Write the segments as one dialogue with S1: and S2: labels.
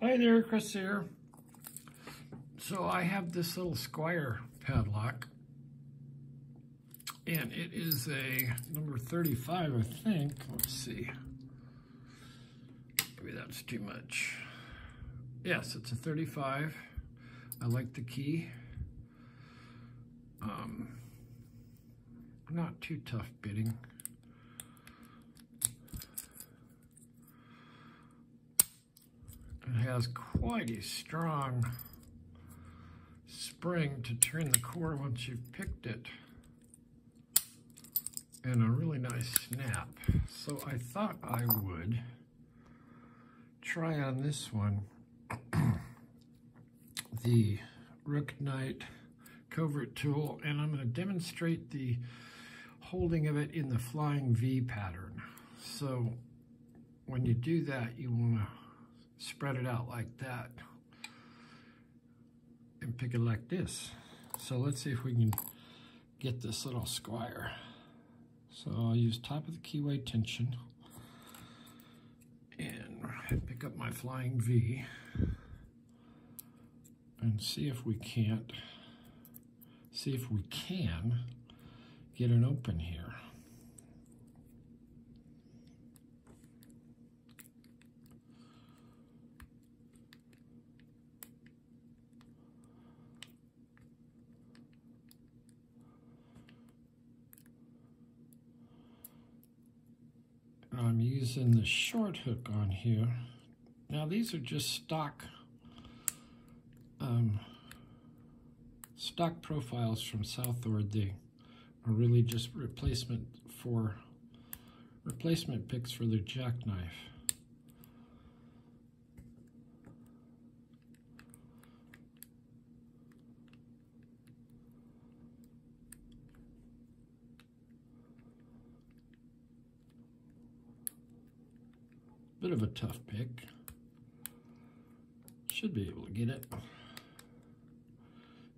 S1: Hi there, Chris here. So I have this little Squire padlock, and it is a number 35, I think. Let's see. Maybe that's too much. Yes, it's a 35. I like the key. Um, not too tough bitting. It has quite a strong spring to turn the core once you've picked it and a really nice snap. So I thought I would try on this one the Rook Knight covert tool and I'm going to demonstrate the holding of it in the flying V pattern. So when you do that you want to spread it out like that and pick it like this. So let's see if we can get this little squire. So I'll use top of the keyway tension and pick up my flying V and see if we can't, see if we can get an open here. I'm using the short hook on here. Now these are just stock um, stock profiles from Southord. They are really just replacement for replacement picks for their jackknife. Bit of a tough pick. Should be able to get it.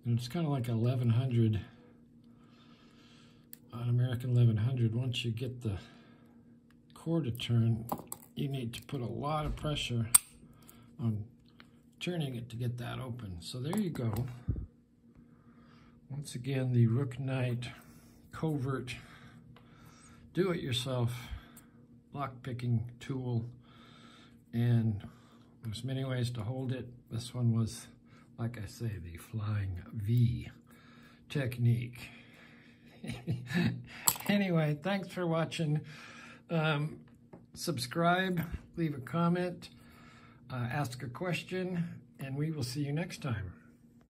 S1: And it's kind of like 1100, an American 1100. Once you get the core to turn, you need to put a lot of pressure on turning it to get that open. So there you go. Once again, the Rook Knight Covert do-it-yourself lock picking tool and there's many ways to hold it. This one was, like I say, the flying V technique. anyway, thanks for watching. Um, subscribe, leave a comment, uh, ask a question, and we will see you next time.